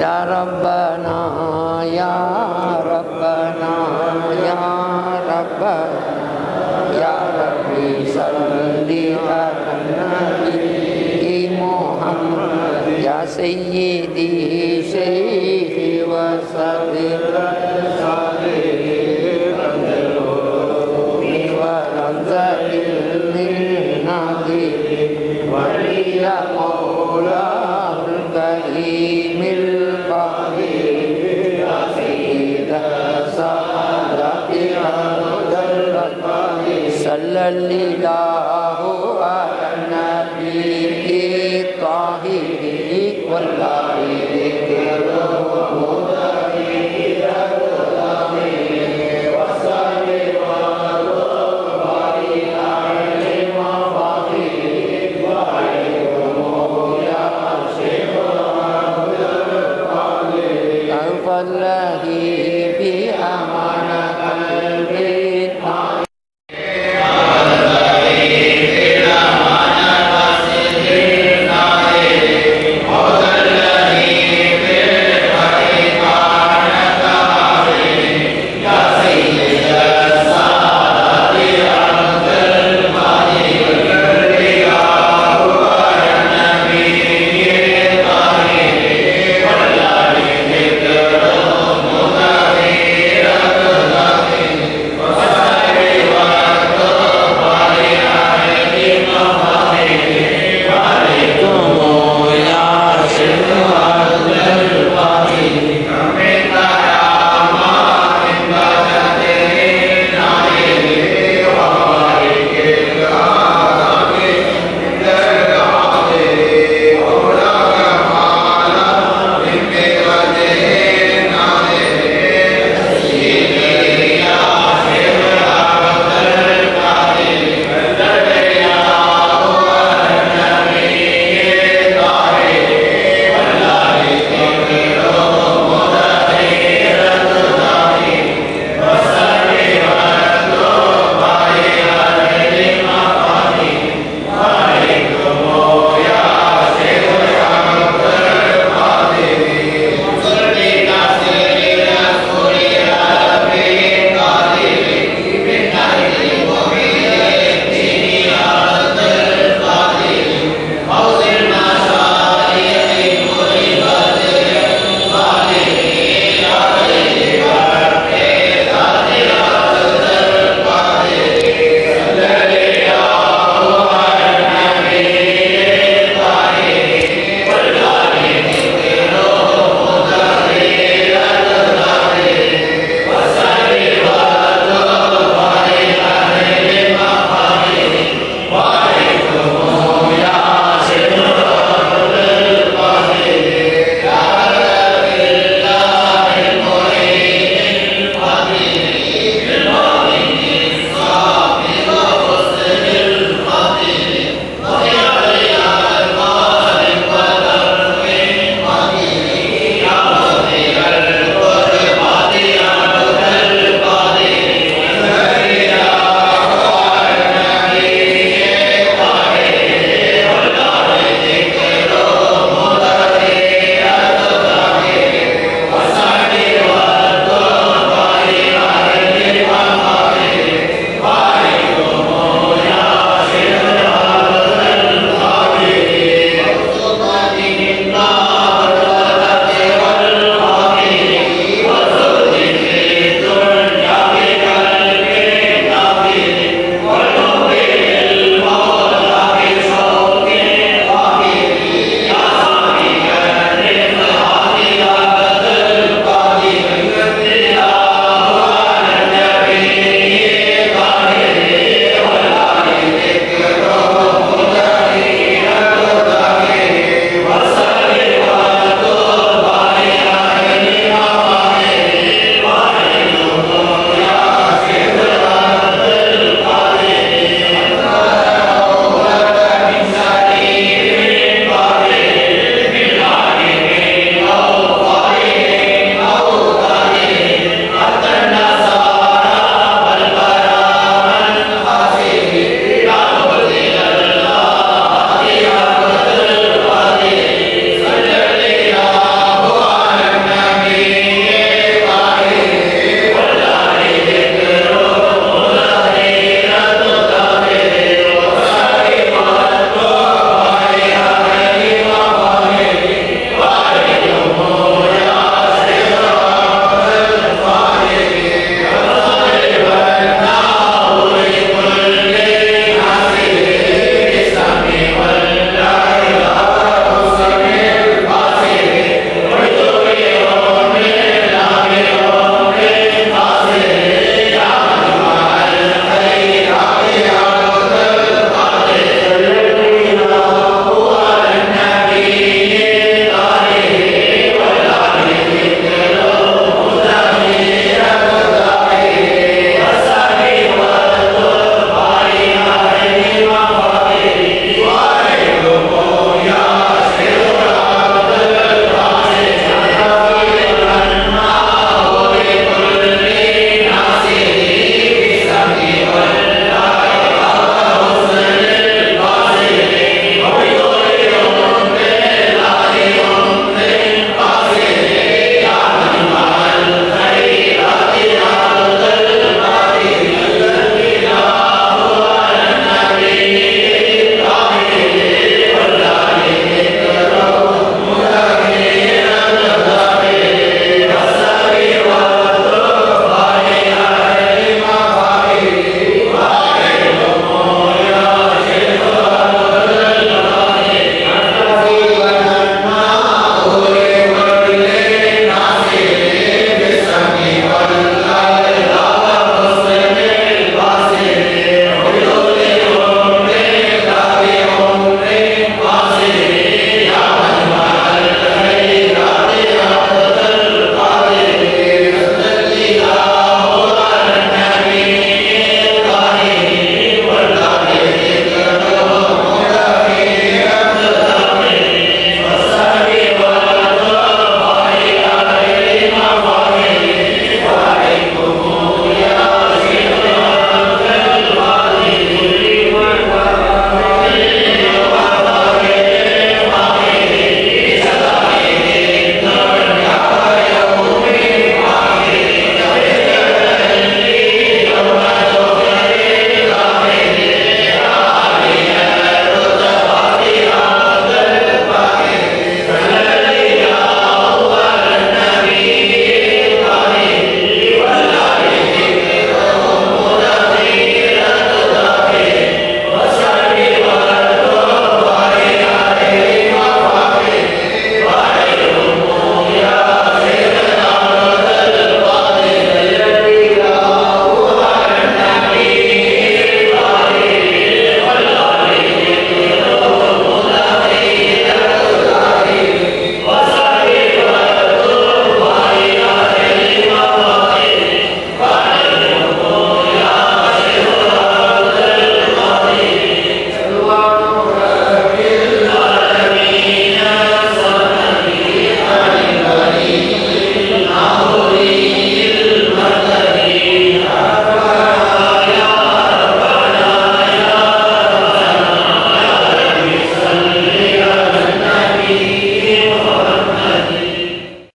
يا ربنا يا ربنا يا ربنا يا ربي صل على النبي محمد يا سيدي شيخي وسلم.